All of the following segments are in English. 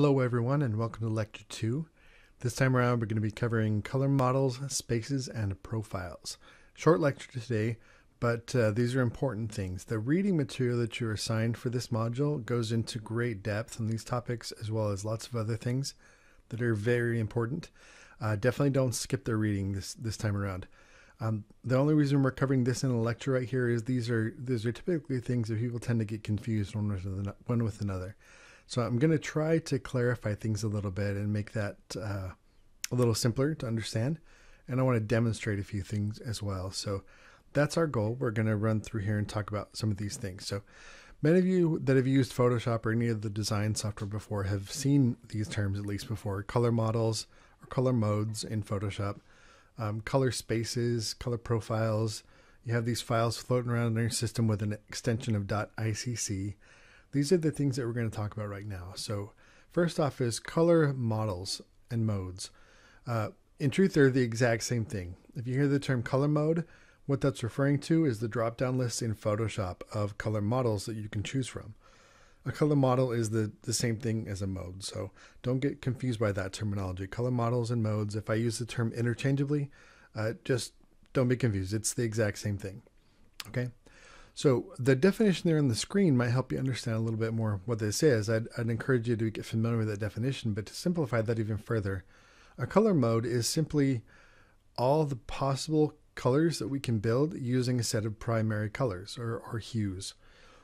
Hello everyone and welcome to lecture 2. This time around we're going to be covering color models, spaces, and profiles. Short lecture today, but uh, these are important things. The reading material that you're assigned for this module goes into great depth on these topics as well as lots of other things that are very important. Uh, definitely don't skip the reading this, this time around. Um, the only reason we're covering this in a lecture right here is these are these are typically things that people tend to get confused one with, one with another. So I'm going to try to clarify things a little bit and make that uh, a little simpler to understand. And I want to demonstrate a few things as well. So that's our goal. We're going to run through here and talk about some of these things. So many of you that have used Photoshop or any of the design software before have seen these terms at least before color models or color modes in Photoshop, um, color spaces, color profiles. You have these files floating around in your system with an extension of .icc these are the things that we're going to talk about right now. So first off is color models and modes. Uh, in truth, they're the exact same thing. If you hear the term color mode, what that's referring to is the drop down list in Photoshop of color models that you can choose from. A color model is the, the same thing as a mode, so don't get confused by that terminology. Color models and modes, if I use the term interchangeably, uh, just don't be confused. It's the exact same thing. Okay. So the definition there on the screen might help you understand a little bit more what this is. I'd, I'd, encourage you to get familiar with that definition, but to simplify that even further, a color mode is simply all the possible colors that we can build using a set of primary colors or, or hues.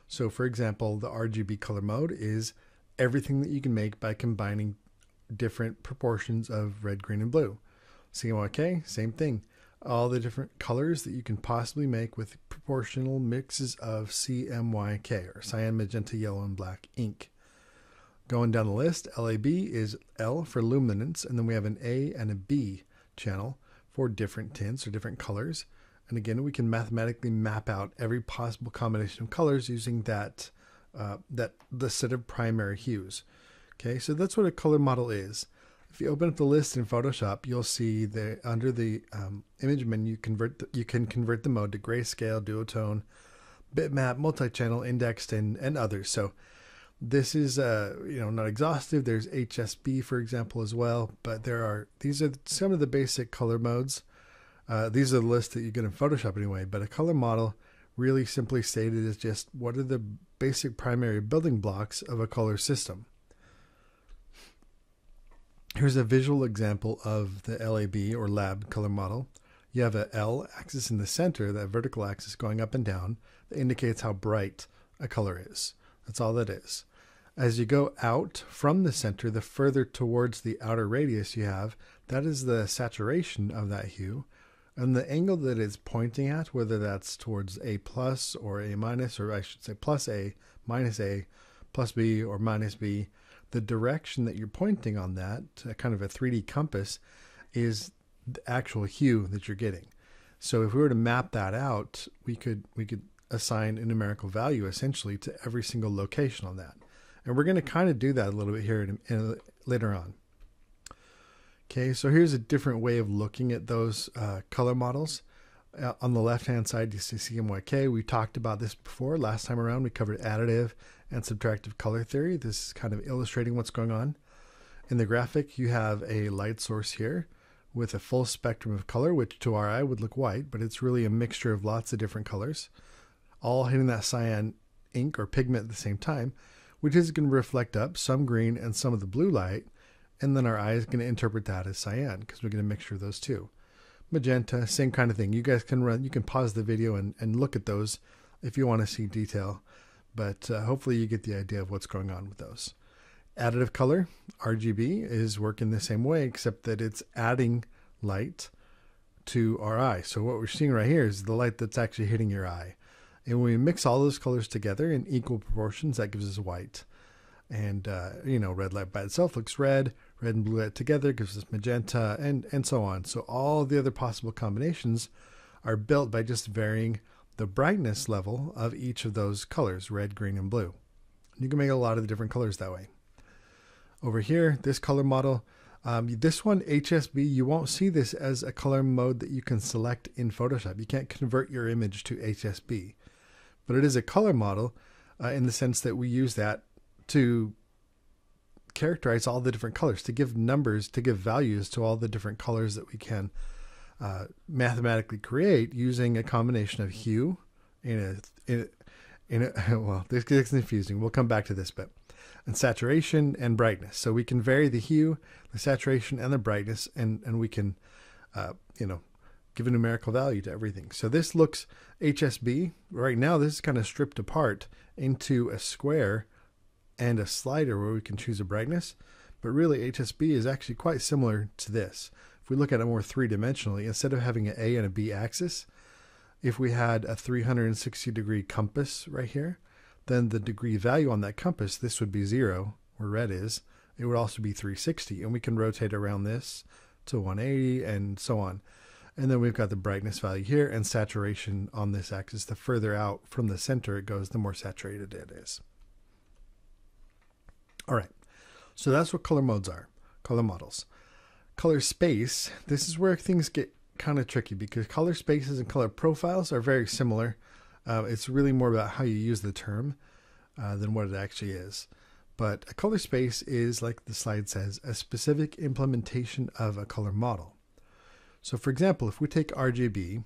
So for example, the RGB color mode is everything that you can make by combining different proportions of red, green, and blue. CMYK, same thing all the different colors that you can possibly make with proportional mixes of CMYK or cyan, magenta, yellow, and black ink. Going down the list, LAB is L for luminance, and then we have an A and a B channel for different tints or different colors. And again, we can mathematically map out every possible combination of colors using that uh, that the set of primary hues. Okay, so that's what a color model is. If you open up the list in Photoshop, you'll see that under the um, image menu, convert the, you can convert the mode to grayscale, duotone, bitmap, multi-channel, indexed, and, and others. So this is uh, you know not exhaustive. There's HSB, for example, as well. But there are these are some of the basic color modes. Uh, these are the lists that you get in Photoshop anyway. But a color model, really simply stated, is just what are the basic primary building blocks of a color system. Here's a visual example of the LAB or lab color model. You have a L axis in the center, that vertical axis going up and down, that indicates how bright a color is. That's all that is. As you go out from the center, the further towards the outer radius you have, that is the saturation of that hue. And the angle that it's pointing at, whether that's towards A plus or A minus, or I should say plus A, minus A, plus B, or minus B, the direction that you're pointing on that, uh, kind of a 3D compass, is the actual hue that you're getting. So if we were to map that out, we could we could assign a numerical value essentially to every single location on that. And we're going to kind of do that a little bit here in, in, later on. Okay, so here's a different way of looking at those uh, color models. Uh, on the left hand side, you see CMYK. We talked about this before. Last time around, we covered additive and subtractive color theory. This is kind of illustrating what's going on. In the graphic, you have a light source here with a full spectrum of color, which to our eye would look white, but it's really a mixture of lots of different colors, all hitting that cyan ink or pigment at the same time, which is going to reflect up some green and some of the blue light, and then our eye is going to interpret that as cyan because we're going to mixture those two magenta, same kind of thing. You guys can run, you can pause the video and, and look at those if you want to see detail, but uh, hopefully you get the idea of what's going on with those. Additive color, RGB, is working the same way, except that it's adding light to our eye. So what we're seeing right here is the light that's actually hitting your eye. And when we mix all those colors together in equal proportions, that gives us white. And, uh, you know, red light by itself looks red, red and blue light together gives us magenta, and, and so on. So all the other possible combinations are built by just varying the brightness level of each of those colors, red, green, and blue. You can make a lot of the different colors that way. Over here, this color model, um, this one, HSB, you won't see this as a color mode that you can select in Photoshop. You can't convert your image to HSB, but it is a color model uh, in the sense that we use that to characterize all the different colors, to give numbers, to give values to all the different colors that we can uh, mathematically create using a combination of hue in a, in a, in a well, this gets confusing. We'll come back to this bit. And saturation and brightness. So we can vary the hue, the saturation, and the brightness, and, and we can, uh, you know, give a numerical value to everything. So this looks HSB. Right now, this is kind of stripped apart into a square and a slider where we can choose a brightness. But really, HSB is actually quite similar to this. If we look at it more three dimensionally, instead of having an A and a B axis, if we had a 360 degree compass right here, then the degree value on that compass, this would be zero, where red is. It would also be 360, and we can rotate around this to 180 and so on. And then we've got the brightness value here and saturation on this axis. The further out from the center it goes, the more saturated it is. All right, so that's what color modes are, color models. Color space, this is where things get kind of tricky because color spaces and color profiles are very similar. Uh, it's really more about how you use the term uh, than what it actually is. But a color space is, like the slide says, a specific implementation of a color model. So for example, if we take RGB,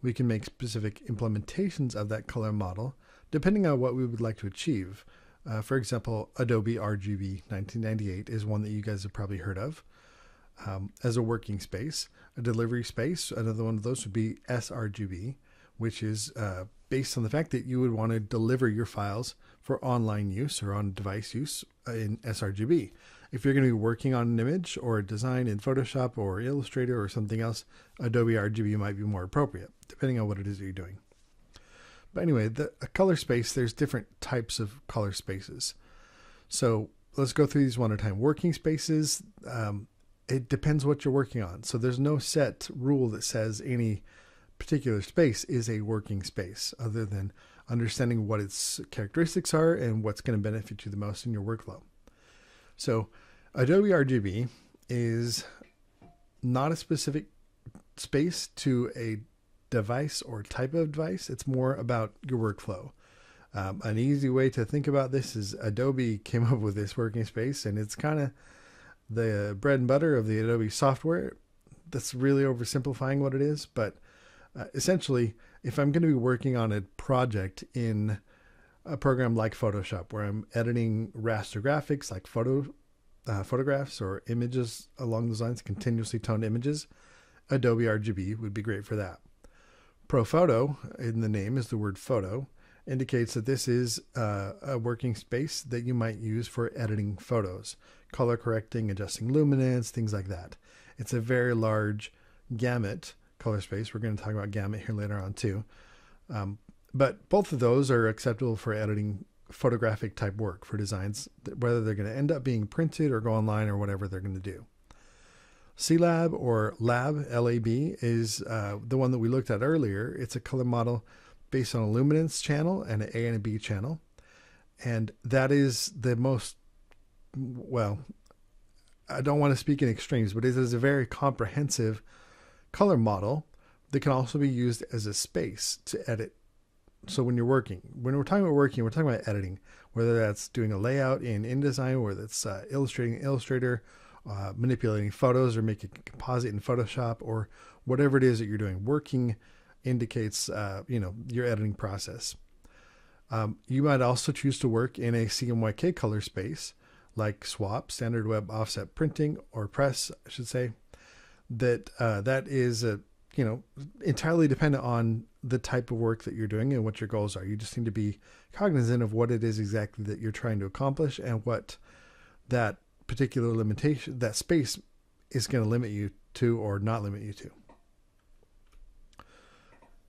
we can make specific implementations of that color model depending on what we would like to achieve. Uh, for example, Adobe RGB 1998 is one that you guys have probably heard of um, as a working space. A delivery space, another one of those would be sRGB, which is uh, based on the fact that you would want to deliver your files for online use or on device use in sRGB if you're going to be working on an image or a design in Photoshop or Illustrator or something else, Adobe RGB might be more appropriate, depending on what it is that you're doing. But anyway, the color space, there's different types of color spaces. So let's go through these one at a time. Working spaces, um, it depends what you're working on. So there's no set rule that says any particular space is a working space other than understanding what its characteristics are and what's going to benefit you the most in your workflow. So Adobe RGB is not a specific space to a device or type of device. It's more about your workflow. Um, an easy way to think about this is Adobe came up with this working space, and it's kind of the bread and butter of the Adobe software. That's really oversimplifying what it is, but uh, essentially, if I'm going to be working on a project in a program like Photoshop where I'm editing raster graphics like photo uh, photographs or images along those lines, continuously toned images, Adobe RGB would be great for that. ProPhoto, in the name is the word photo, indicates that this is uh, a working space that you might use for editing photos, color correcting, adjusting luminance, things like that. It's a very large gamut color space. We're going to talk about gamut here later on too. Um, but both of those are acceptable for editing photographic type work for designs, whether they're going to end up being printed or go online or whatever they're going to do. CIELAB or LAB, LAB, is uh, the one that we looked at earlier. It's a color model based on a luminance channel and an A and a B channel. And that is the most, well, I don't want to speak in extremes, but it is a very comprehensive color model that can also be used as a space to edit so when you're working, when we're talking about working, we're talking about editing, whether that's doing a layout in InDesign, whether that's uh, illustrating Illustrator, uh, manipulating photos, or making a composite in Photoshop, or whatever it is that you're doing. Working indicates, uh, you know, your editing process. Um, you might also choose to work in a CMYK color space, like SWOP, Standard Web Offset Printing, or Press, I should say. That uh, that is a you know entirely dependent on the type of work that you're doing and what your goals are. You just need to be cognizant of what it is exactly that you're trying to accomplish and what that particular limitation, that space is going to limit you to or not limit you to.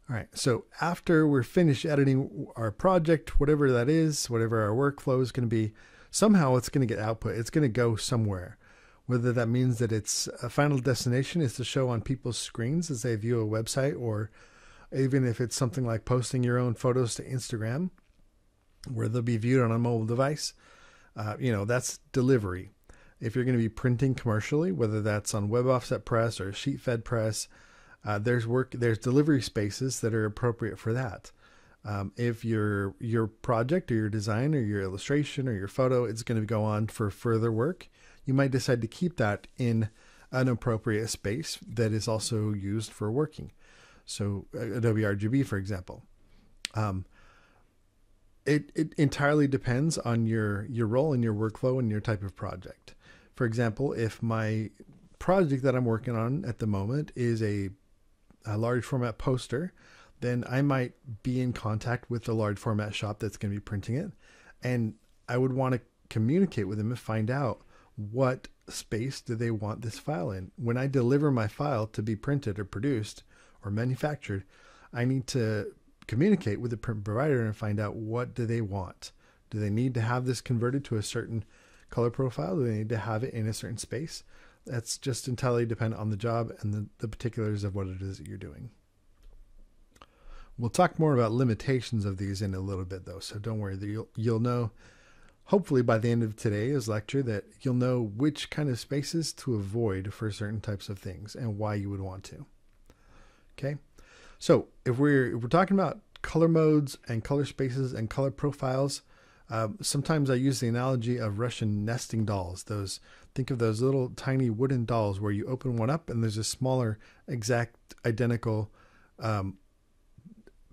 All right, so after we're finished editing our project, whatever that is, whatever our workflow is going to be, somehow it's going to get output. It's going to go somewhere. Whether that means that its final destination is to show on people's screens as they view a website or even if it's something like posting your own photos to Instagram, where they'll be viewed on a mobile device. Uh, you know, that's delivery. If you're going to be printing commercially, whether that's on web offset press or sheet fed press, uh, there's work, there's delivery spaces that are appropriate for that. Um, if your your project or your design or your illustration or your photo is going to go on for further work, you might decide to keep that in an appropriate space that is also used for working. So uh, Adobe RGB, for example. Um, it, it entirely depends on your your role and your workflow and your type of project. For example, if my project that I'm working on at the moment is a, a large format poster, then I might be in contact with the large format shop that's going to be printing it. And I would want to communicate with them and find out what space do they want this file in. When I deliver my file to be printed or produced or manufactured, I need to communicate with the print provider and find out what do they want. Do they need to have this converted to a certain color profile? Do they need to have it in a certain space? That's just entirely dependent on the job and the, the particulars of what it is that you're doing. We'll talk more about limitations of these in a little bit though, so don't worry. You'll, you'll know, hopefully by the end of today's lecture, that you'll know which kind of spaces to avoid for certain types of things and why you would want to. Okay, so if we're, if we're talking about color modes and color spaces and color profiles, um, sometimes I use the analogy of Russian nesting dolls. Those think of those little tiny wooden dolls where you open one up and there's a smaller, exact, identical um,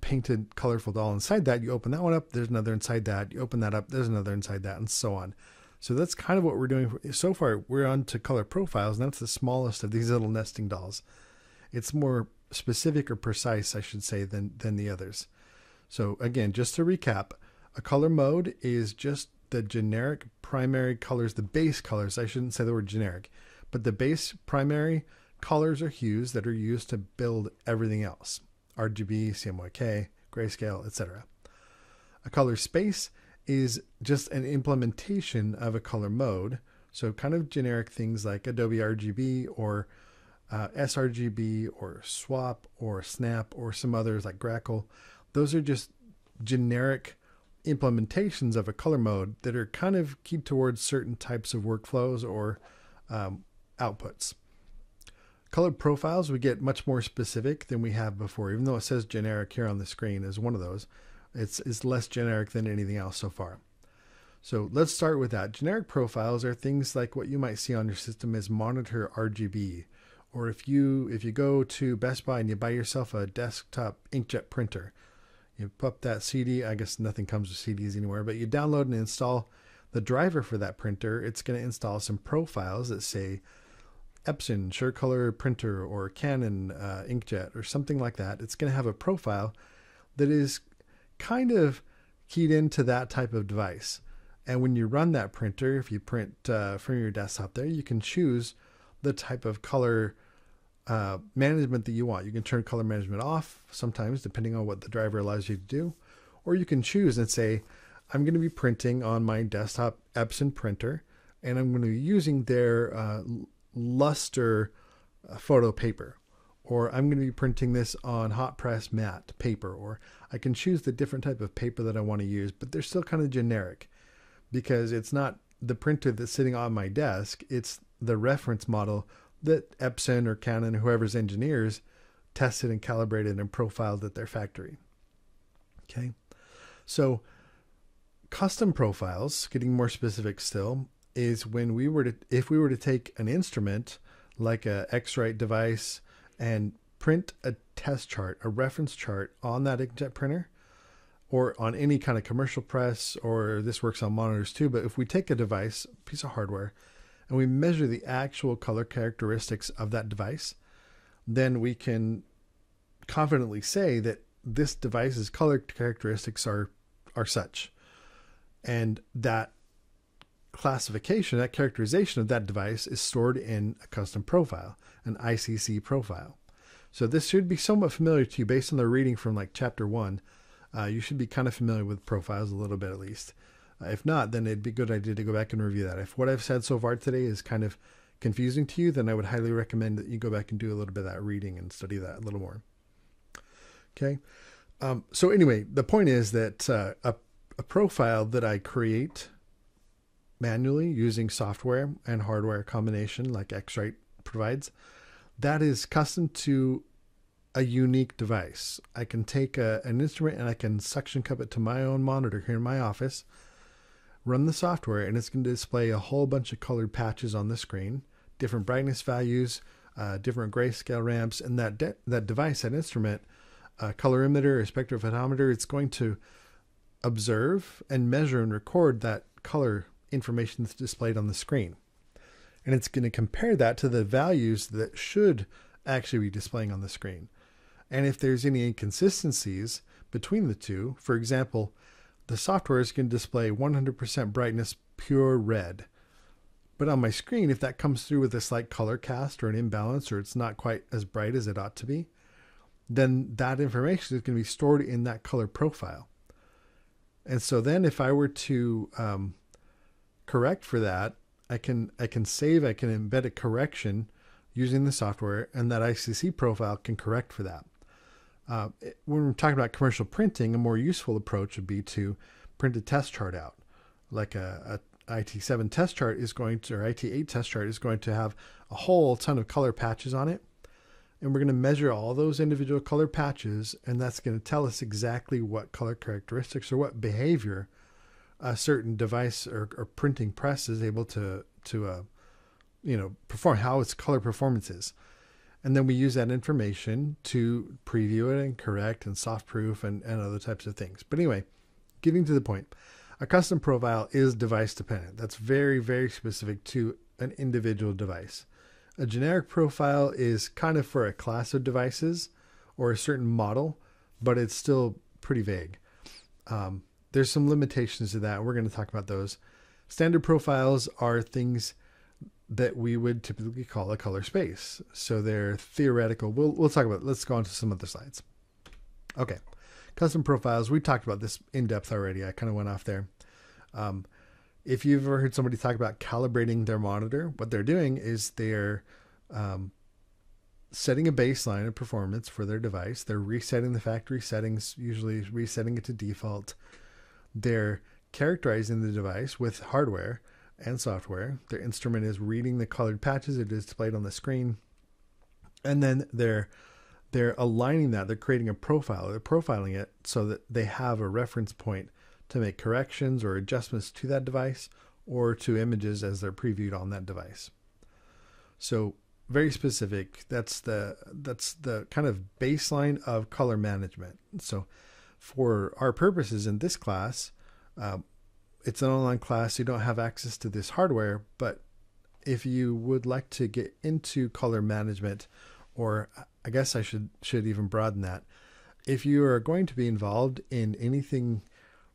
painted colorful doll inside that. You open that one up, there's another inside that. You open that up, there's another inside that, and so on. So that's kind of what we're doing. So far, we're on to color profiles, and that's the smallest of these little nesting dolls. It's more specific or precise, I should say, than, than the others. So again, just to recap, a color mode is just the generic primary colors, the base colors. I shouldn't say the word generic, but the base primary colors or hues that are used to build everything else. RGB, CMYK, grayscale, etc. A color space is just an implementation of a color mode. So kind of generic things like Adobe RGB or uh, sRGB or SWOP or SNAP or some others like GRACoL. Those are just generic implementations of a color mode that are kind of keyed towards certain types of workflows or um, outputs color profiles, we get much more specific than we have before. Even though it says generic here on the screen as one of those, it's, it's less generic than anything else so far. So let's start with that. Generic profiles are things like what you might see on your system as monitor RGB. Or if you if you go to Best Buy and you buy yourself a desktop inkjet printer, you pop that CD. I guess nothing comes with CDs anywhere, but you download and install the driver for that printer. It's going to install some profiles that say Epson SureColor printer or Canon uh, inkjet or something like that, it's going to have a profile that is kind of keyed into that type of device. And when you run that printer, if you print uh, from your desktop there, you can choose the type of color uh, management that you want. You can turn color management off sometimes, depending on what the driver allows you to do. Or you can choose and say, I'm going to be printing on my desktop Epson printer, and I'm going to be using their uh, luster uh, photo paper or I'm going to be printing this on hot press matte paper, or I can choose the different type of paper that I want to use, but they're still kind of generic because it's not the printer that's sitting on my desk, it's the reference model that Epson or Canon, whoever's engineers, tested and calibrated and profiled at their factory. Okay, so custom profiles, getting more specific still, is when we were to if we were to take an instrument like a X-Rite device and print a test chart, a reference chart on that inkjet printer or on any kind of commercial press or this works on monitors too, but if we take a device, piece of hardware, and we measure the actual color characteristics of that device, then we can confidently say that this device's color characteristics are are such and that classification, that characterization of that device is stored in a custom profile, an ICC profile. So this should be somewhat familiar to you based on the reading from like chapter one. Uh, you should be kind of familiar with profiles a little bit at least. Uh, if not, then it'd be a good idea to go back and review that. If what I've said so far today is kind of confusing to you, then I would highly recommend that you go back and do a little bit of that reading and study that a little more. Okay. Um, so anyway, the point is that uh, a, a profile that I create manually using software and hardware combination like X-Rite provides, that is custom to a unique device. I can take a, an instrument and I can suction cup it to my own monitor here in my office, run the software, and it's going to display a whole bunch of colored patches on the screen, different brightness values, uh, different grayscale ramps, and that de- that device, that instrument, a colorimeter, a spectrophotometer, it's going to observe and measure and record that color information that's displayed on the screen. And it's going to compare that to the values that should actually be displaying on the screen. And if there's any inconsistencies between the two, for example, the software is going to display 100% brightness pure red. But on my screen, if that comes through with a slight color cast or an imbalance or it's not quite as bright as it ought to be, then that information is going to be stored in that color profile. And so then if I were to um, correct for that, I can I can save, I can embed a correction using the software, and that ICC profile can correct for that. Uh, when we're talking about commercial printing, a more useful approach would be to print a test chart out. Like a, a IT7 test chart is going to, or IT8 test chart is going to have a whole ton of color patches on it. And we're going to measure all those individual color patches, and that's going to tell us exactly what color characteristics or what behavior a certain device or, or printing press is able to to uh, you know perform, how its color performance is and then we use that information to preview it and correct and soft proof and, and other types of things. But anyway, getting to the point, a custom profile is device dependent. That's very, very specific to an individual device. A generic profile is kind of for a class of devices or a certain model, but it's still pretty vague. Um, there's some limitations to that. We're going to talk about those. Standard profiles are things that we would typically call a color space. So they're theoretical. We'll, we'll talk about, it. let's go on to some other slides. Okay. Custom profiles. We talked about this in depth already. I kind of went off there. Um, if you've ever heard somebody talk about calibrating their monitor, what they're doing is they're um, setting a baseline of performance for their device. They're resetting the factory settings, usually resetting it to default. They're characterizing the device with hardware and software. Their instrument is reading the colored patches that are displayed on the screen. And then they're they're aligning that, they're creating a profile, they're profiling it so that they have a reference point to make corrections or adjustments to that device or to images as they're previewed on that device. So very specific. That's the that's the kind of baseline of color management. So for our purposes in this class, uh, it's an online class. You don't have access to this hardware, but if you would like to get into color management, or I guess I should should even broaden that, if you are going to be involved in anything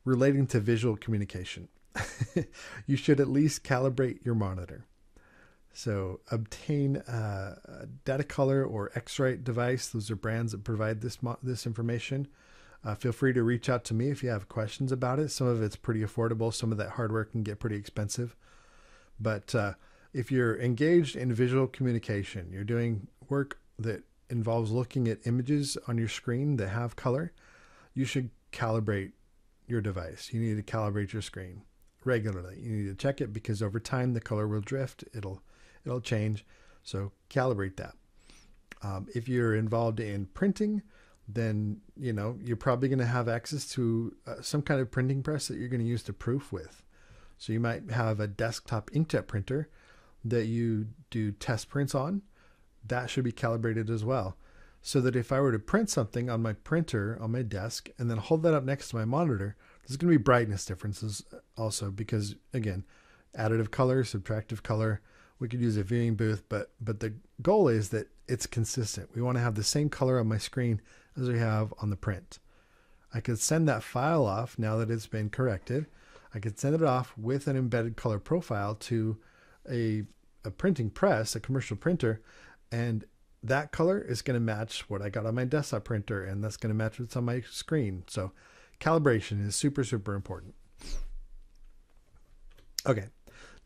relating to visual communication, you should at least calibrate your monitor. So obtain a Datacolor or X-Rite device. Those are brands that provide this this information. Uh, feel free to reach out to me if you have questions about it. Some of it's pretty affordable, some of that hardware can get pretty expensive. But uh, if you're engaged in visual communication, you're doing work that involves looking at images on your screen that have color, you should calibrate your device. You need to calibrate your screen regularly. You need to check it because over time the color will drift. It'll it'll change. So calibrate that. Um, if you're involved in printing, then you know you're probably going to have access to uh, some kind of printing press that you're going to use to proof with. So you might have a desktop inkjet printer that you do test prints on. That should be calibrated as well. So that if I were to print something on my printer on my desk and then hold that up next to my monitor, there's going to be brightness differences also because again, additive color, subtractive color, we could use a viewing booth, but but the goal is that it's consistent. We want to have the same color on my screen as we have on the print. I could send that file off now that it's been corrected. I could send it off with an embedded color profile to a, a printing press, a commercial printer, and that color is going to match what I got on my desktop printer, and that's going to match what's on my screen. So calibration is super, super important. Okay.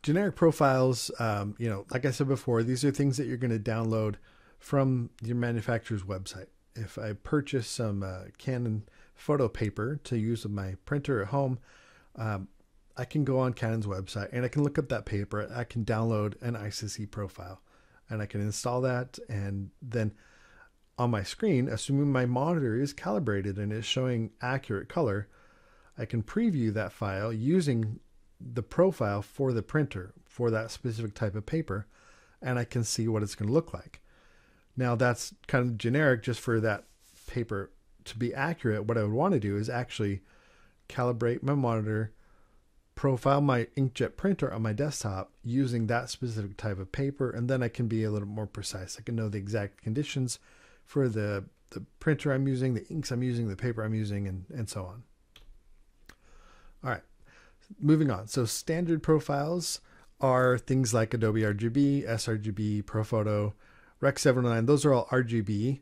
Generic profiles, um, you know, like I said before, these are things that you're going to download from your manufacturer's website if I purchase some uh, Canon photo paper to use with my printer at home, um, I can go on Canon's website and I can look up that paper. I can download an ICC profile and I can install that. And then on my screen, assuming my monitor is calibrated and is showing accurate color, I can preview that file using the profile for the printer for that specific type of paper, and I can see what it's going to look like. Now that's kind of generic just for that paper to be accurate. What I would want to do is actually calibrate my monitor, profile my inkjet printer on my desktop using that specific type of paper, and then I can be a little more precise. I can know the exact conditions for the, the printer I'm using, the inks I'm using, the paper I'm using, and, and so on. All right, moving on. So standard profiles are things like Adobe RGB, sRGB, ProPhoto, Rec 709. Those are all RGB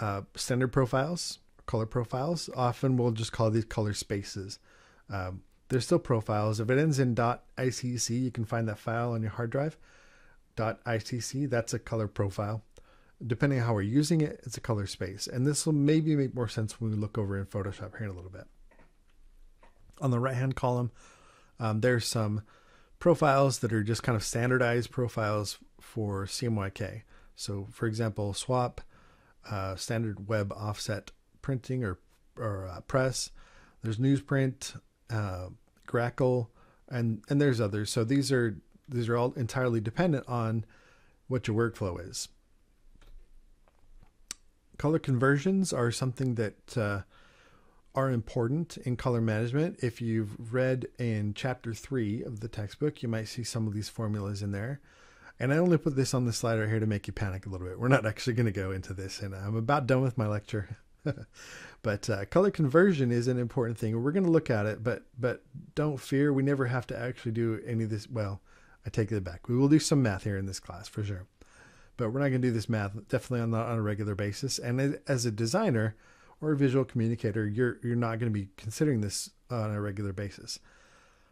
uh, standard profiles, color profiles. Often we'll just call these color spaces. Um, they're still profiles. If it ends in .icc, you can find that file on your hard drive. .icc, that's a color profile. Depending on how we're using it, it's a color space. And this will maybe make more sense when we look over in Photoshop here in a little bit. On the right-hand column, um, there's some profiles that are just kind of standardized profiles for CMYK. So, for example, SWOP, uh, standard web offset printing or, or uh, press. There's newsprint, uh, GRACoL, and and there's others. So these are these are all entirely dependent on what your workflow is. Color conversions are something that uh, are important in color management. If you've read in chapter three of the textbook, you might see some of these formulas in there. And I only put this on the slide right here to make you panic a little bit. We're not actually going to go into this, and I'm about done with my lecture. but uh, color conversion is an important thing. We're going to look at it, but but don't fear. We never have to actually do any of this. Well, I take it back. We will do some math here in this class for sure, but we're not going to do this math definitely on, on a regular basis. And as a designer, or a visual communicator, you're you're not going to be considering this on a regular basis.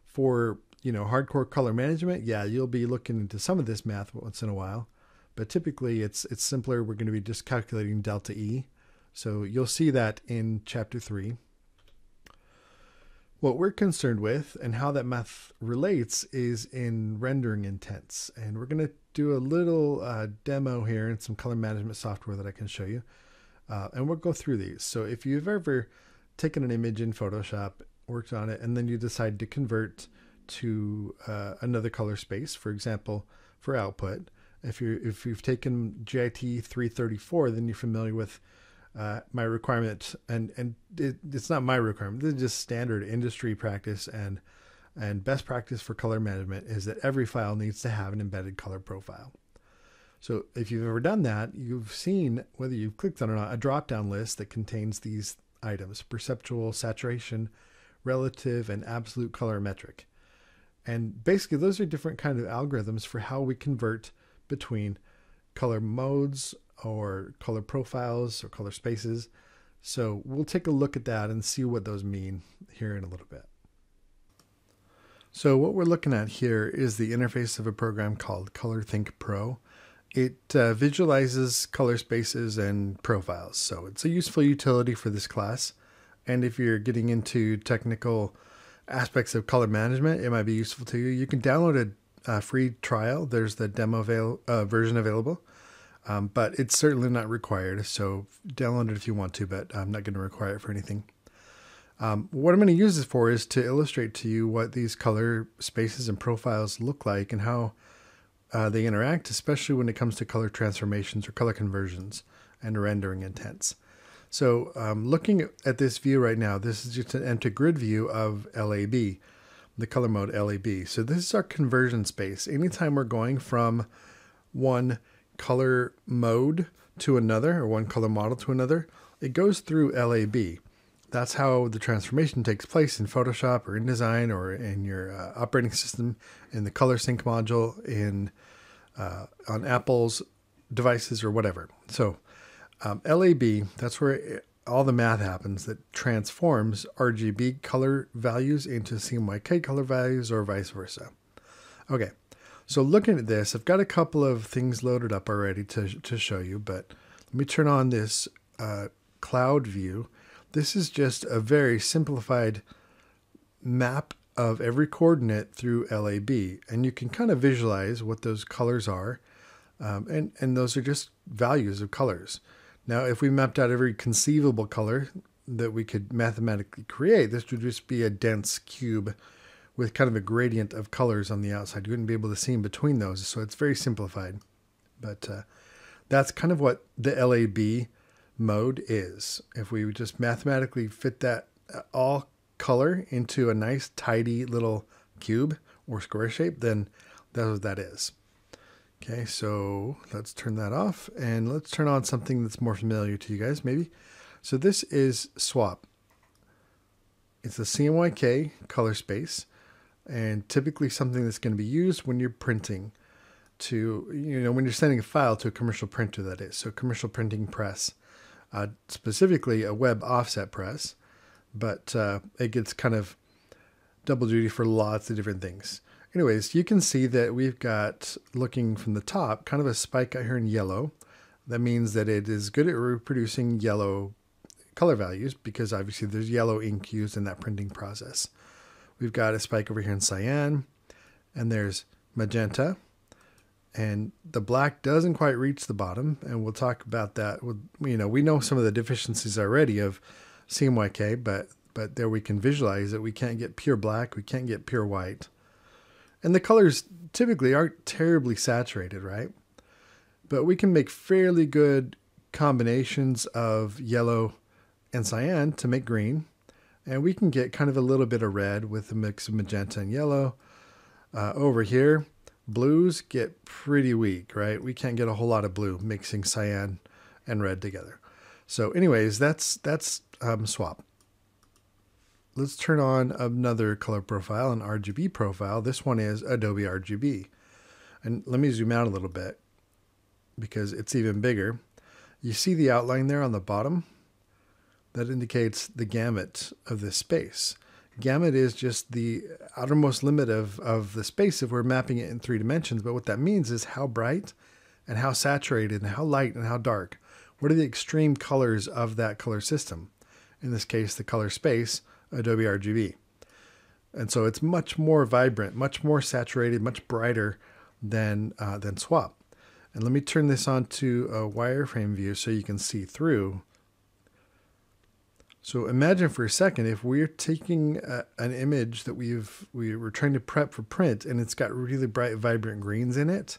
For you know hardcore color management, yeah, you'll be looking into some of this math once in a while, but typically it's it's simpler. We're going to be just calculating delta E, so you'll see that in chapter three. What we're concerned with and how that math relates is in rendering intents, and we're going to do a little uh, demo here in some color management software that I can show you. Uh, and we'll go through these. So if you've ever taken an image in Photoshop, worked on it, and then you decide to convert to uh, another color space, for example, for output, if you if you've taken GIT 334, then you're familiar with uh, my requirement, and and it, it's not my requirement. This is just standard industry practice and and best practice for color management is that every file needs to have an embedded color profile. So if you've ever done that, you've seen, whether you've clicked on or not, a drop-down list that contains these items, perceptual, saturation, relative, and absolute colorimetric. And basically those are different kind of algorithms for how we convert between color modes or color profiles or color spaces. So we'll take a look at that and see what those mean here in a little bit. So what we're looking at here is the interface of a program called ColorThink Pro. It uh, visualizes color spaces and profiles, so it's a useful utility for this class. And if you're getting into technical aspects of color management, it might be useful to you. You can download a, a free trial. There's the demo avail- uh, version available, um, but it's certainly not required. So download it if you want to, but I'm not going to require it for anything. Um, what I'm going to use this for is to illustrate to you what these color spaces and profiles look like and how uh, they interact, especially when it comes to color transformations or color conversions and rendering intents. So um, looking at this view right now, this is just an empty grid view of LAB, the color mode LAB. So this is our conversion space. Anytime we're going from one color mode to another or one color model to another, it goes through LAB. That's how the transformation takes place in Photoshop or InDesign or in your uh, operating system, in the ColorSync module, in uh, on Apple's devices or whatever. So um, LAB, that's where all the math happens that transforms RGB color values into CMYK color values or vice versa. Okay, so looking at this, I've got a couple of things loaded up already to, to show you, but let me turn on this uh, cloud view this is just a very simplified map of every coordinate through LAB. And you can kind of visualize what those colors are. Um, and, and those are just values of colors. Now, if we mapped out every conceivable color that we could mathematically create, this would just be a dense cube with kind of a gradient of colors on the outside. You wouldn't be able to see in between those, so it's very simplified. But uh, that's kind of what the LAB mode is. If we just mathematically fit that uh, all color into a nice tidy little cube or square shape, then that's what that is. Okay, so let's turn that off and let's turn on something that's more familiar to you guys maybe. So this is SWOP. It's a CMYK color space and typically something that's going to be used when you're printing to, you know, when you're sending a file to a commercial printer that is. So commercial printing press, uh, specifically a web offset press, but uh, it gets kind of double duty for lots of different things. Anyways, you can see that we've got, looking from the top, kind of a spike out here in yellow. That means that it is good at reproducing yellow color values because obviously there's yellow ink used in that printing process. We've got a spike over here in cyan, and there's magenta, and the black doesn't quite reach the bottom, and we'll talk about that. With, you know, we know some of the deficiencies already of CMYK, but but there we can visualize that we can't get pure black, we can't get pure white. And the colors typically aren't terribly saturated, right? But we can make fairly good combinations of yellow and cyan to make green. And we can get kind of a little bit of red with a mix of magenta and yellow. Uh, over here, blues get pretty weak, right? We can't get a whole lot of blue mixing cyan and red together. So anyways, that's that's um, SWOP let's turn on another color profile, an RGB profile. This one is Adobe RGB. And let me zoom out a little bit because it's even bigger. You see the outline there on the bottom? That indicates the gamut of this space. Gamut is just the outermost limit of, of the space if we're mapping it in three dimensions. But what that means is how bright and how saturated and how light and how dark. What are the extreme colors of that color system? In this case, the color space Adobe RGB. And so it's much more vibrant, much more saturated, much brighter than, uh, than SWOP. And let me turn this on to a wireframe view so you can see through. So imagine for a second if we're taking a, an image that we've we were trying to prep for print and it's got really bright vibrant greens in it.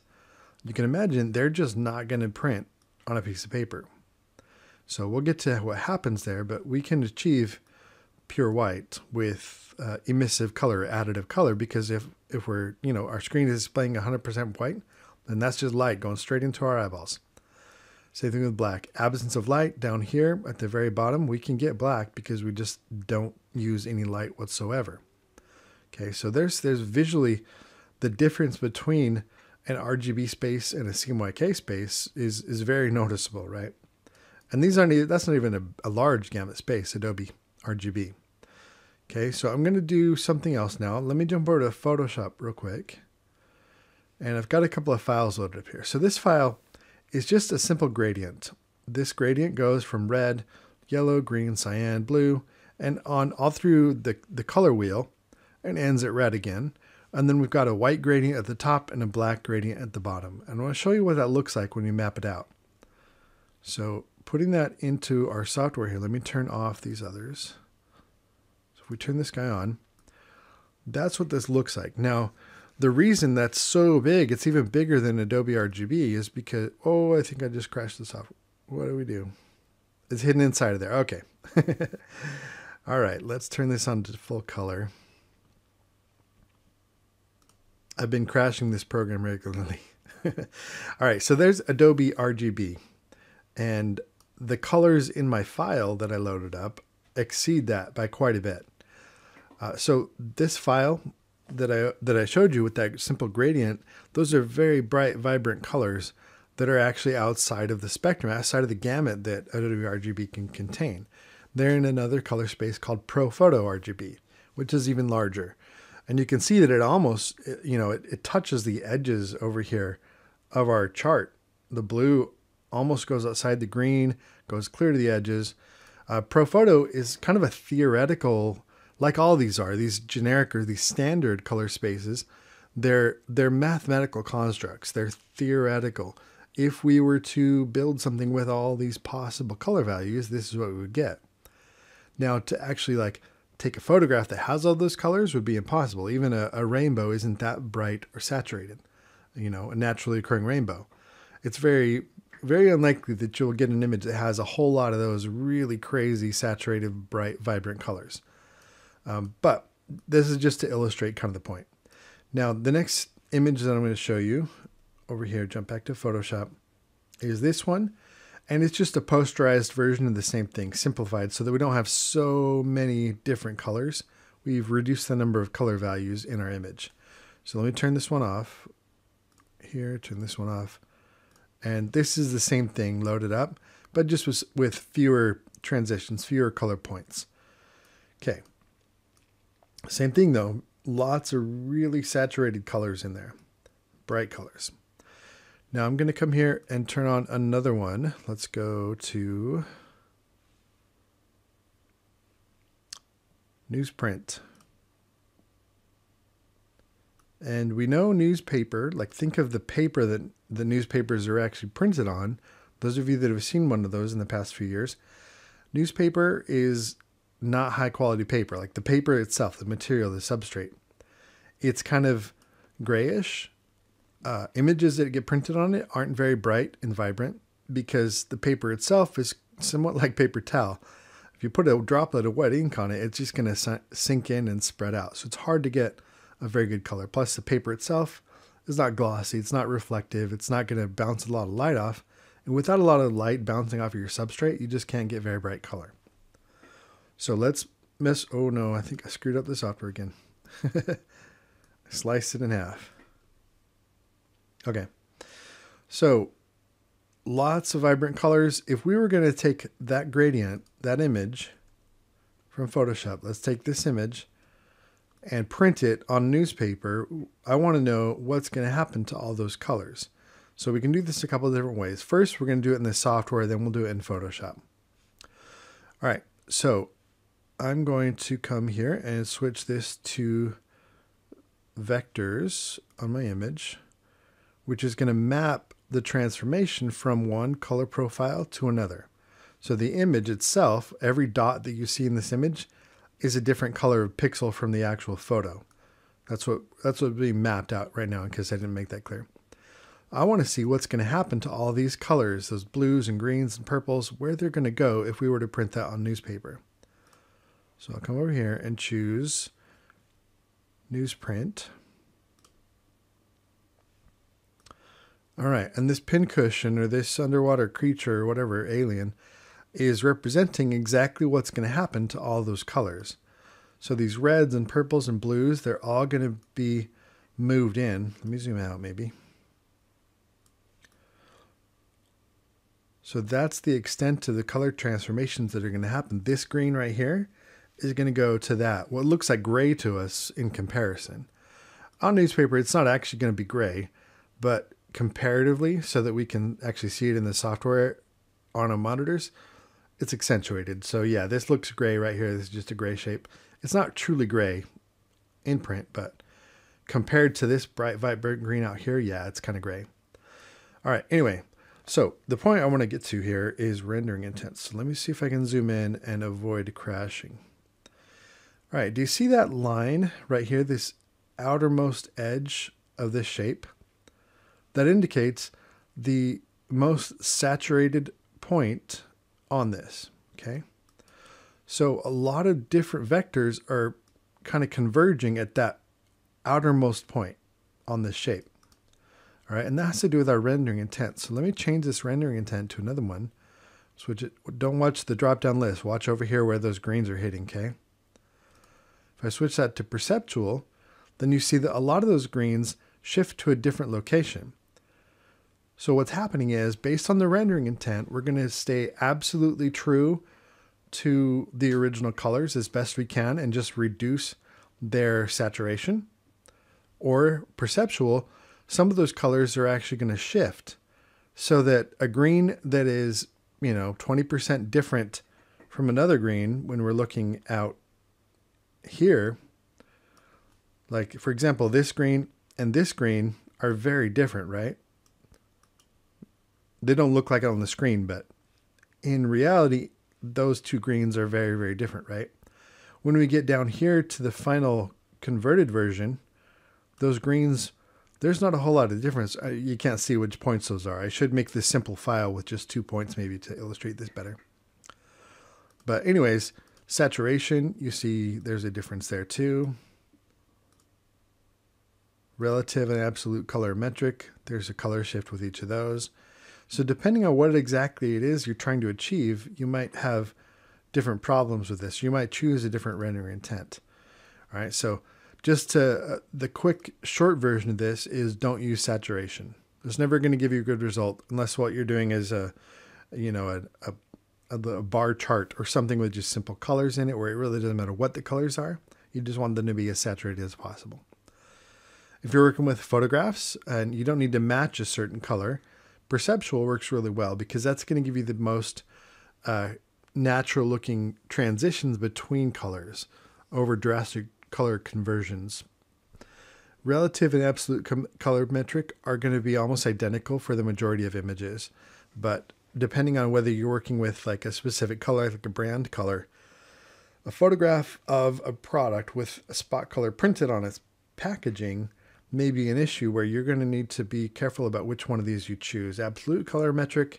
You can imagine they're just not going to print on a piece of paper. So we'll get to what happens there, but we can achieve pure white with uh, emissive color, additive color, because if, if we're, you know, our screen is displaying 100% white, then that's just light going straight into our eyeballs. Same thing with black. Absence of light down here at the very bottom, we can get black because we just don't use any light whatsoever. Okay, so there's there's visually the difference between an RGB space and a CMYK space is is very noticeable, right? And these aren't that's not even a, a large gamut space, Adobe RGB. Okay, so I'm going to do something else now. Let me jump over to Photoshop real quick. And I've got a couple of files loaded up here. So this file is just a simple gradient. This gradient goes from red, yellow, green, cyan, blue, and on all through the, the color wheel and ends at red again. And then we've got a white gradient at the top and a black gradient at the bottom. And I want to show you what that looks like when you map it out. So putting that into our software here, let me turn off these others we turn this guy on, that's what this looks like. Now, the reason that's so big, it's even bigger than Adobe RGB, is because, oh, I think I just crashed this off. What do we do? It's hidden inside of there. Okay. All right, let's turn this on to full color. I've been crashing this program regularly. All right, so there's Adobe RGB. And the colors in my file that I loaded up exceed that by quite a bit. Uh, so this file that I that I showed you with that simple gradient, those are very bright, vibrant colors that are actually outside of the spectrum, outside of the gamut that Adobe RGB can contain. They're in another color space called ProPhoto RGB, which is even larger. And you can see that it almost, you know, it, it touches the edges over here of our chart. The blue almost goes outside the green, goes clear to the edges. Uh, ProPhoto is kind of a theoretical like all these are, these generic or these standard color spaces, they're they're mathematical constructs. They're theoretical. if we were to build something with all these possible color values, this is what we would get. Now, to actually like take a photograph that has all those colors would be impossible. Even a, a rainbow isn't that bright or saturated, you know, a naturally occurring rainbow. It's very, very unlikely that you'll get an image that has a whole lot of those really crazy, saturated, bright, vibrant colors. Um, but this is just to illustrate kind of the point. Now, the next image that I'm going to show you over here, jump back to Photoshop, is this one. And it's just a posterized version of the same thing, simplified so that we don't have so many different colors. We've reduced the number of color values in our image. So let me turn this one off. Here, turn this one off. And this is the same thing loaded up, but just with, with fewer transitions, fewer color points. Okay. Same thing though, lots of really saturated colors in there, bright colors. Now I'm going to come here and turn on another one. Let's go to newsprint. And we know newspaper, like think of the paper that the newspapers are actually printed on. Those of you that have seen one of those in the past few years, newspaper is not high quality paper. Like the paper itself, the material, the substrate, it's kind of grayish uh, images that get printed on it aren't very bright and vibrant because the paper itself is somewhat like paper towel. If you put a droplet of wet ink on it, it's just going to sink in and spread out. So it's hard to get a very good color. Plus, the paper itself is not glossy, it's not reflective, it's not going to bounce a lot of light off. And without a lot of light bouncing off of your substrate, you just can't get very bright color. So let's mess. Oh no, I think I screwed up the software again. Slice it in half. Okay. So lots of vibrant colors. If we were going to take that gradient, that image from Photoshop, let's take this image and print it on newspaper. I want to know what's going to happen to all those colors. So we can do this a couple of different ways. First, we're going to do it in the software, then we'll do it in Photoshop. All right, so I'm going to come here and switch this to vectors on my image which is going to map the transformation from one color profile to another. So the image itself, every dot that you see in this image is a different color of pixel from the actual photo. That's what that's what's being mapped out right now in case I didn't make that clear. I want to see what's going to happen to all these colors, those blues and greens and purples, where they're going to go if we were to print that on newspaper. So I'll come over here and choose newsprint. All right, and this pincushion or this underwater creature or whatever alien is representing exactly what's going to happen to all those colors. So these reds and purples and blues, they're all going to be moved in. Let me zoom out maybe. So that's the extent to the color transformations that are going to happen. This green right here is going to go to that. What looks like gray to us in comparison. On newspaper, it's not actually going to be gray, but comparatively so that we can actually see it in the software on our monitors, it's accentuated. So yeah, this looks gray right here. This is just a gray shape. It's not truly gray in print, but compared to this bright, vibrant green out here, yeah, it's kind of gray. All right, anyway, so the point I want to get to here is rendering intent. So let me see if I can zoom in and avoid crashing. All right, do you see that line right here, this outermost edge of this shape? that indicates the most saturated point on this. Okay. So a lot of different vectors are kind of converging at that outermost point on this shape. All right. And that has to do with our rendering intent. So let me change this rendering intent to another one. Switch it. Don't watch the drop down list. Watch over here where those greens are hitting. Okay. If I switch that to perceptual, then you see that a lot of those greens shift to a different location. So what's happening is based on the rendering intent, we're going to stay absolutely true to the original colors as best we can and just reduce their saturation. Or perceptual, some of those colors are actually going to shift so that a green that is, you know, 20% different from another green when we're looking out here, like for example, this green and this green are very different, right? they don't look like it on the screen, but in reality, those two greens are very, very different, right? When we get down here to the final converted version, those greens, there's not a whole lot of difference. You can't see which points those are. I should make this simple file with just two points maybe to illustrate this better. But anyways, saturation, you see there's a difference there too. Relative and absolute colorimetric, there's a color shift with each of those. So depending on what exactly it is you're trying to achieve, you might have different problems with this. You might choose a different rendering intent. All right, so just to uh, the quick short version of this is don't use saturation. It's never going to give you a good result unless what you're doing is a, you know, a, a a, bar chart or something with just simple colors in it where it really doesn't matter what the colors are. You just want them to be as saturated as possible. If you're working with photographs and you don't need to match a certain color, perceptual works really well because that's going to give you the most uh, natural looking transitions between colors over drastic color conversions. Relative and absolute colorimetric are going to be almost identical for the majority of images, but depending on whether you're working with like a specific color, like a brand color, a photograph of a product with a spot color printed on its packaging may be an issue where you're going to need to be careful about which one of these you choose absolute colorimetric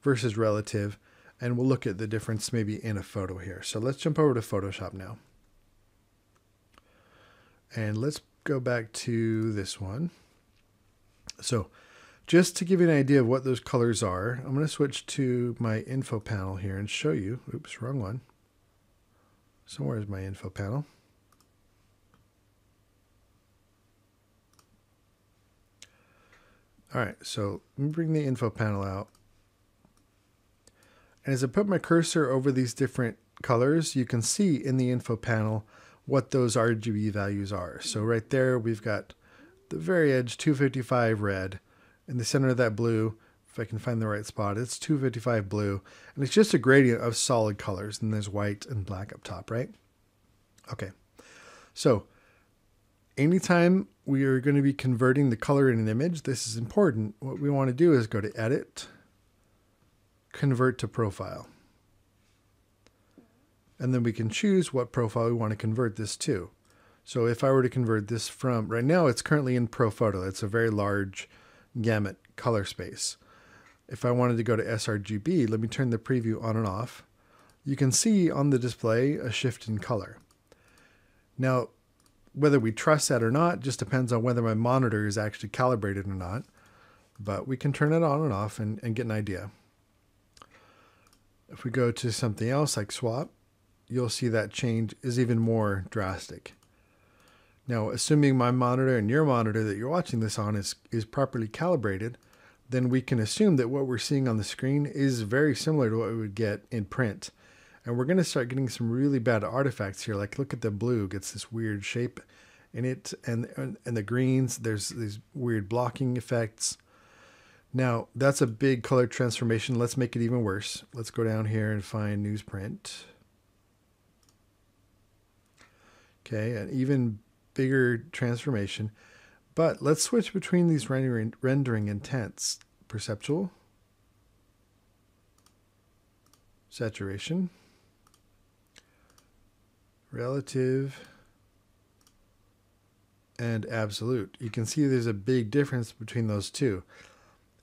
versus relative. And we'll look at the difference maybe in a photo here. So let's jump over to Photoshop now. And let's go back to this one. So just to give you an idea of what those colors are, I'm going to switch to my info panel here and show you. Oops, wrong one. Somewhere is my info panel? All right, so let me bring the info panel out. And as I put my cursor over these different colors, you can see in the info panel what those RGB values are. So right there, we've got the very edge 255 red, in the center of that blue, if I can find the right spot, it's 255 blue. And it's just a gradient of solid colors. And there's white and black up top, right? Okay. So anytime we are going to be converting the color in an image, this is important. What we want to do is go to Edit, Convert to Profile. And then we can choose what profile we want to convert this to. So if I were to convert this from, right now it's currently in ProPhoto. It's a very large gamut color space. If I wanted to go to sRGB, let me turn the preview on and off. You can see on the display a shift in color. Now, whether we trust that or not just depends on whether my monitor is actually calibrated or not, but we can turn it on and off and, and get an idea. If we go to something else like SWOP, you'll see that change is even more drastic. Now, assuming my monitor and your monitor that you're watching this on is, is properly calibrated, then we can assume that what we're seeing on the screen is very similar to what we would get in print. And we're going to start getting some really bad artifacts here. Like look at the blue, gets this weird shape in it. And, and, and the greens, there's these weird blocking effects. Now, that's a big color transformation. Let's make it even worse. Let's go down here and find newsprint. Okay, an even bigger transformation. But let's switch between these rendering, rendering intents. Perceptual, saturation, relative, and absolute. You can see there's a big difference between those two.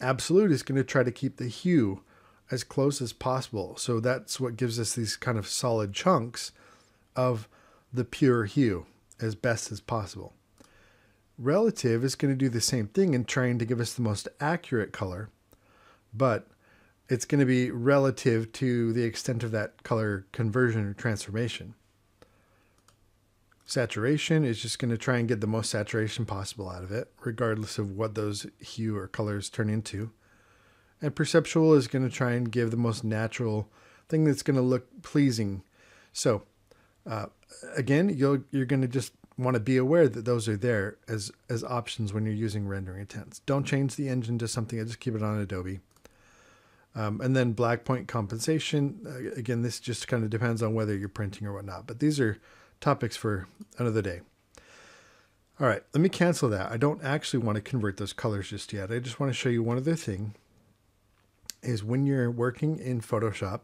Absolute is going to try to keep the hue as close as possible. So that's what gives us these kind of solid chunks of the pure hue as best as possible. Relative is going to do the same thing in trying to give us the most accurate color, but it's going to be relative to the extent of that color conversion or transformation. Saturation is just going to try and get the most saturation possible out of it, regardless of what those hue or colors turn into. And perceptual is going to try and give the most natural thing that's going to look pleasing. So, uh, again, you'll, you're going to just want to be aware that those are there as, as options when you're using rendering intents. Don't change the engine to something, just keep it on Adobe. Um, and then black point compensation. Uh, again, this just kind of depends on whether you're printing or whatnot, but these are topics for another day. All right, let me cancel that. I don't actually want to convert those colors just yet. I just want to show you one other thing. is when you're working in Photoshop,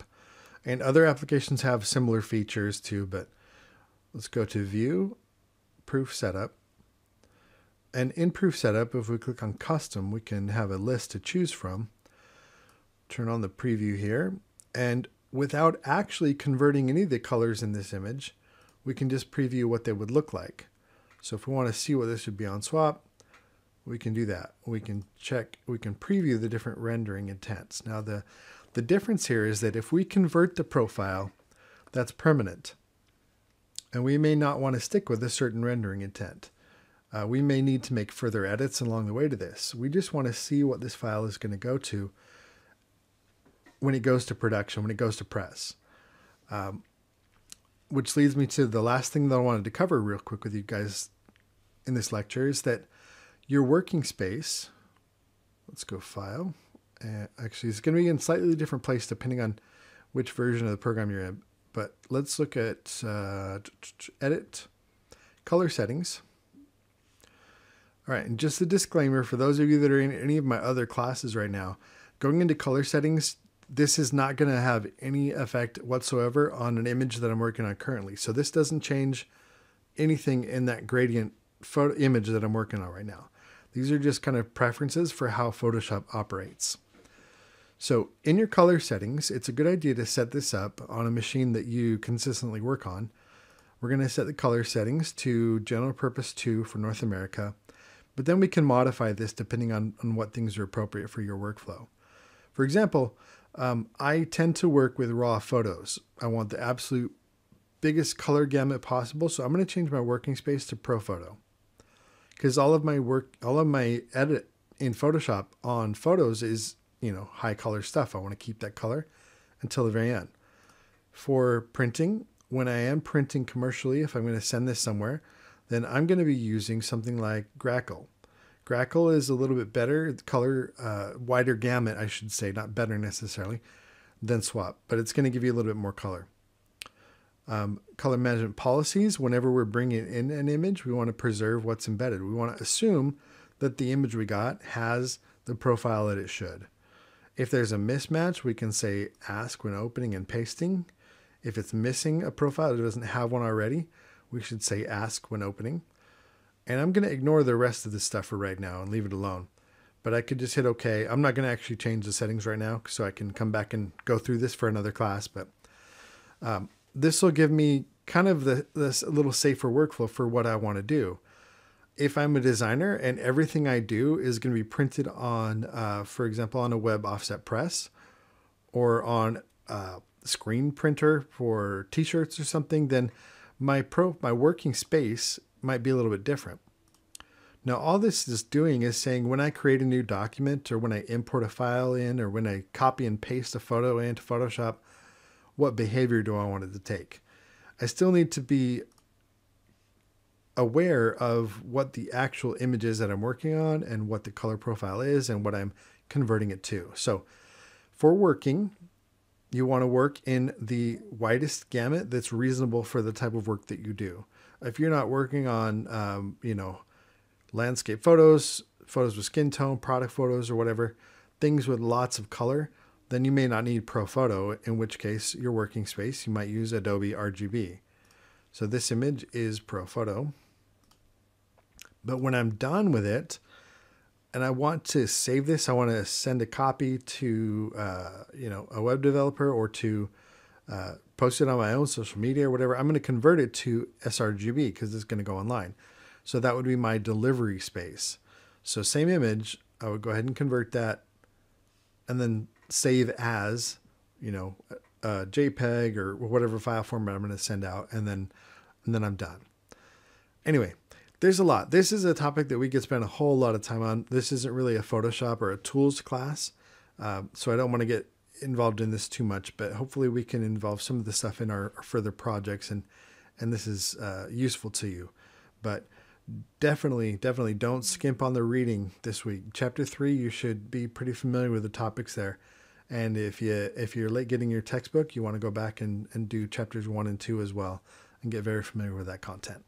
and other applications have similar features too, but let's go to View, Proof Setup. And in Proof Setup, if we click on Custom, we can have a list to choose from. Turn on the preview here, and without actually converting any of the colors in this image, we can just preview what they would look like. So if we want to see what this would be on SWOP, we can do that. We can check, we can preview the different rendering intents. Now the, the difference here is that if we convert the profile, that's permanent. And we may not want to stick with a certain rendering intent. Uh, we may need to make further edits along the way to this. We just want to see what this file is going to go to when it goes to production, when it goes to press. Um, which leads me to the last thing that I wanted to cover real quick with you guys in this lecture is that your working space, let's go file. Uh, actually, it's going to be in slightly different place depending on which version of the program you're in. But let's look at uh, edit, color settings. All right, and just a disclaimer for those of you that are in any of my other classes right now, going into color settings, this is not going to have any effect whatsoever on an image that I'm working on currently. So this doesn't change anything in that gradient photo image that I'm working on right now. These are just kind of preferences for how Photoshop operates. So in your color settings, it's a good idea to set this up on a machine that you consistently work on. We're going to set the color settings to general purpose 2 for North America, but then we can modify this depending on, on what things are appropriate for your workflow. For example, um, I tend to work with raw photos. I want the absolute biggest color gamut possible, so I'm going to change my working space to ProPhoto because all of my work, all of my edit in Photoshop on photos is, you know, high color stuff. I want to keep that color until the very end. For printing, when I am printing commercially, if I'm going to send this somewhere, then I'm going to be using something like GRACoL. GRACoL is a little bit better color, uh, wider gamut, I should say, not better necessarily than SWOP, but it's going to give you a little bit more color um, color management policies, whenever we're bringing in an image, we want to preserve what's embedded. We want to assume that the image we got has the profile that it should. If there's a mismatch, we can say ask when opening and pasting. If it's missing a profile, it doesn't have one already, we should say ask when opening. And I'm going to ignore the rest of this stuff for right now and leave it alone. But I could just hit OK. I'm not going to actually change the settings right now so I can come back and go through this for another class. But um, this will give me kind of the this little safer workflow for what I want to do. If I'm a designer and everything I do is going to be printed on, uh, for example, on a web offset press or on a screen printer for t-shirts or something, then my pro my working space might be a little bit different. Now, all this is doing is saying when I create a new document or when I import a file in or when I copy and paste a photo into Photoshop, what behavior do I want it to take? I still need to be aware of what the actual image is that I'm working on and what the color profile is and what I'm converting it to. So for working, you want to work in the widest gamut that's reasonable for the type of work that you do. If you're not working on, um, you know, landscape photos, photos with skin tone, product photos, or whatever, things with lots of color, then you may not need ProPhoto, in which case your working space, you might use Adobe RGB. So this image is ProPhoto. But when I'm done with it, and I want to save this, I want to send a copy to, uh, you know, a web developer or to uh, post it on my own social media or whatever, I'm going to convert it to sRGB because it's going to go online. So that would be my delivery space. So same image, I would go ahead and convert that and then save as, you know, a JPEG or whatever file format I'm going to send out, and then and then I'm done. Anyway, there's a lot. This is a topic that we could spend a whole lot of time on. This isn't really a Photoshop or a tools class, uh, so I don't want to get involved in this too much. But hopefully, we can involve some of the stuff in our, further projects, and and this is uh, useful to you. But definitely, definitely don't skimp on the reading this week. Chapter three, you should be pretty familiar with the topics there. And if you if you're late getting your textbook, you want to go back and, and do chapters one and two as well and get very familiar with that content.